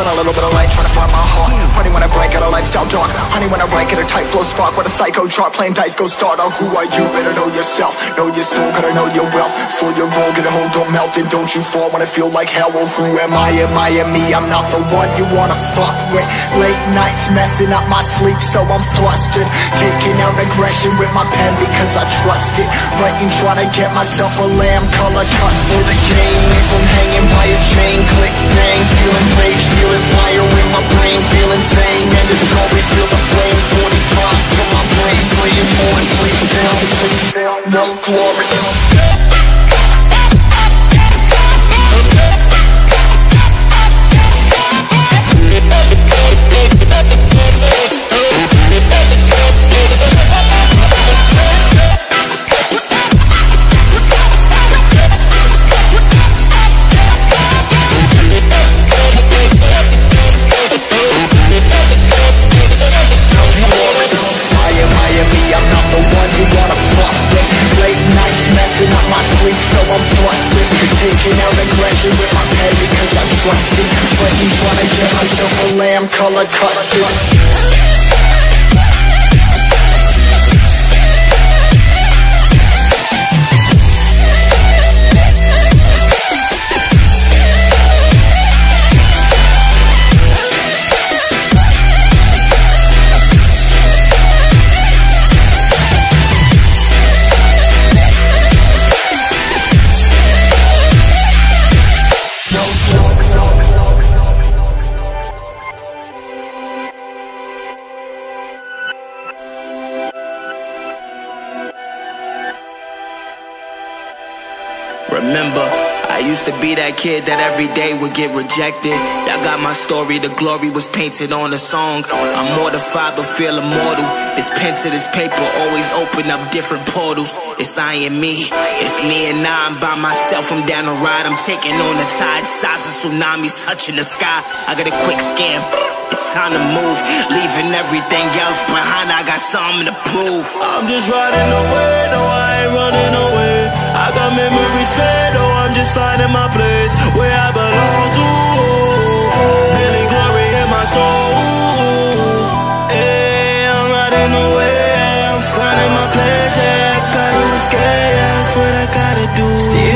Felt a little bit of light trying to find my heart. Funny when I break out a lifestyle dark. Honey when I rank it a tight flow spark. With a psycho chart playing dice go start. Oh, who are you? Better know yourself. Know your soul, gotta know your wealth. Slow your roll, get a hold, don't melt and don't you fall when I feel like hell. Well, who am I? Am I am me? I'm not the one you wanna fuck with. Late nights messing up my sleep, so I'm flustered. Taking out aggression with my pen because I trust it. Writing, trying to get myself a lamb color cuts for the game. Leave hanging by his chain. Click, bang, feeling please. No glory. Taking with my pen because I trust it Fighting, trying to get myself a lamb colored custard Remember, I used to be that kid that every day would get rejected. Y'all got my story, the glory was painted on a song. I'm mortified but feel immortal. It's pen to this paper, always open up different portals. It's I and me, it's me and I. I'm by myself, I'm down the ride. I'm taking on the tide, size of tsunamis touching the sky. I got a quick scan. It's time to move, leaving everything else behind. I got something to prove. I'm just riding away, no, I ain't running away. I got memories said, oh, I'm just finding my place where I belong to. Billy glory in my soul. Hey, I'm riding away, I'm finding my place. Yeah, I gotta escape, that's what I gotta do. See